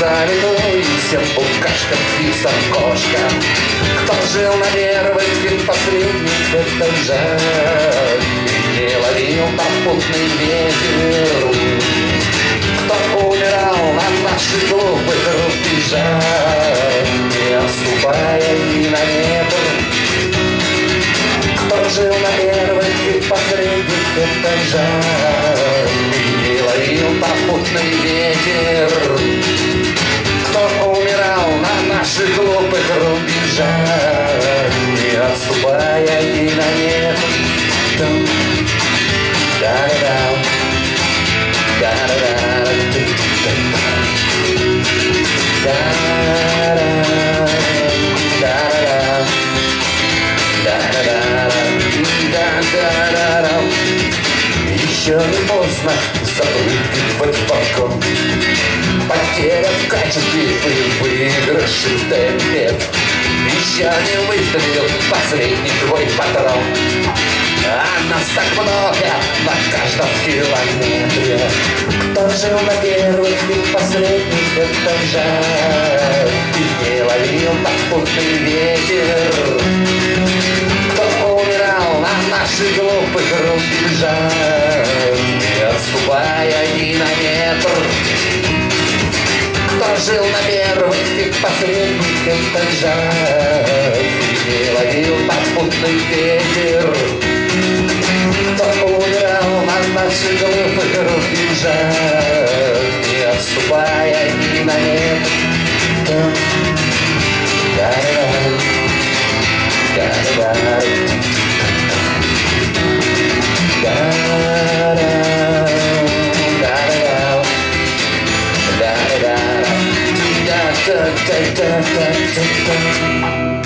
И завидуйся букашкам и сокошкам Кто жил на первых и последних этажах И ловил попутный ветер. Кто умирал на наших глупых рубежах, не отступая ни на метр. Кто жил на первых и последних этажах, не ловил попутный ветер. Кто умирал на наших глупых рубежах, не отступая ни на метр. Дум, да-да-да. Еще не поздно запрыгивать в балкон Потеря в качестве и в темпе Еще не выстрелил последний твой патрон. А нас так много на каждом километре. Кто жил на первых и последних этажах И не ловил попутный ветер. Кто умирал на наших глупых рубежах Не отступая ни на метр. Кто жил на первых и последних этажах И не ловил попутный ветер кто умирал на наших глупых рубежах, не отступая ни на метр. Да-да-да, da da da da da da.